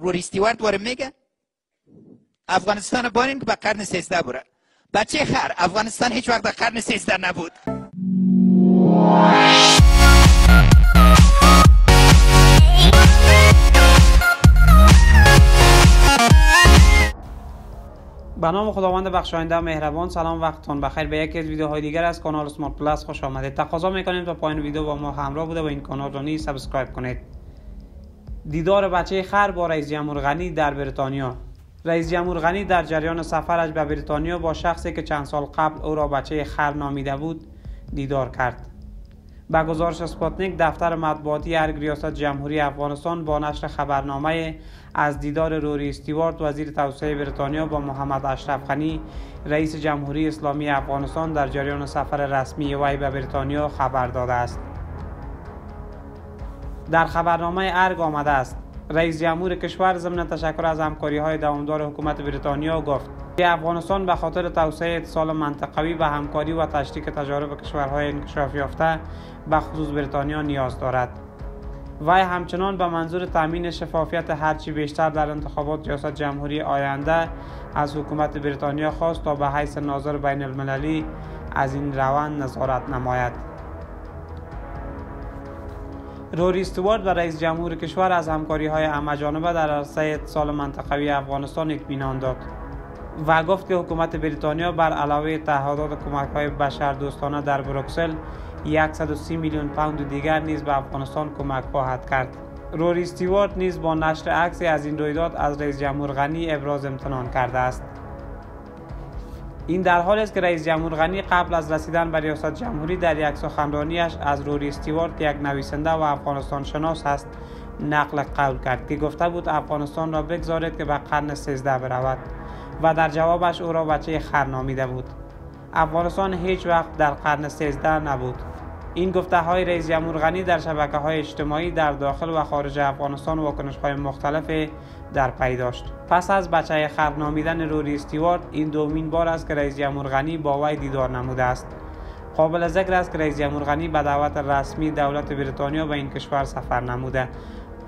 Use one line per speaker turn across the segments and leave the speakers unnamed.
روری استیوارت واره میگه؟ افغانستان بارین که به قرن 13 بره. بچه خر افغانستان هیچ وقت قرن 13 نبود.
به نام خداوند بخشاینده مهربان سلام وقتتون بخیر. به یکی از ویدیوهای دیگر از کانال Smart Plus خوش آمدید. تقاضا می‌کنیم تا پایین ویدیو با ما همراه بوده. و این کانال را نیز subscribe کنید. دیدار بچه خر با رئیس جمهور غنی در بریتانیا. رئیس جمهور غنی در جریان سفرش به بریتانیا با شخصی که چند سال قبل او را بچه خر نامیده بود دیدار کرد. به گزارش سپوتنیک دفتر مطبوعاتی ارگ ریاست جمهوری افغانستان با نشر خبرنامه از دیدار روری استیوارت وزیر توسعه بریتانیا با محمد اشرف غنی رئیس جمهوری اسلامی افغانستان در جریان سفر رسمی وی به بریتانیا خبر داده است. در خبرنامه ارگ آمده است. رئیس جمهور کشور ضمن تشکر از همکاری های دوامدار حکومت بریتانیا گفت. که افغانستان به خاطر توسعه اتصال منطقوی و همکاری و تشریک تجارب کشورهای انکشاف یافته به خصوص بریتانیا نیاز دارد. وی همچنان به منظور تامین شفافیت هرچی بیشتر در انتخابات ریاست جمهوری آینده از حکومت بریتانیا خواست تا به حیث ناظر بین المللی از این روند نظارت نماید. روری استوارد و رئیس جمهور کشور از همکاری های همجانبه در عرصه اتصال منطقوی افغانستان اطمینان داد و گفت که حکومت بریتانیا بر علاوه تعهدات کمک های بشر دوستانه در بروکسل 130 میلیون پوند دیگر نیز به افغانستان کمک خواهد کرد. روری استیوارت نیز با نشر عکسی از این رویداد از رئیس جمهور غنی ابراز امتنان کرده است. این در حال است که رئیس جمهور غنی قبل از رسیدن به ریاست جمهوری در یک سخنرانیش از روری استیوارت یک نویسنده و افغانستان شناس است نقل قول کرد که گفته بود افغانستان را بگذارید که به قرن 13 برود و در جوابش او را بچه خر نامیده بود. افغانستان هیچ وقت در قرن 13 نبود. این گفته های رئیس جمهور غنی در شبکه های اجتماعی در داخل و خارج افغانستان واکنش های مختلف در پی داشت. پس از بچه خر نامیدن روری استیوارد این دومین بار است که رئیس جمهور غنی با وی دیدار نموده است. قابل ذکر است که رئیس جمهور غنی به دعوت رسمی دولت بریتانیا به این کشور سفر نموده.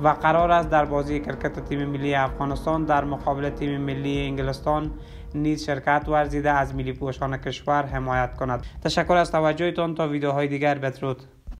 و قرار است در بازی کرکت تیم ملی افغانستان در مقابل تیم ملی انگلستان نیز شرکت ورزیده از ملی پوشان کشور حمایت کند. تشکر از توجهتان. تا ویدیوهای دیگر بدرود.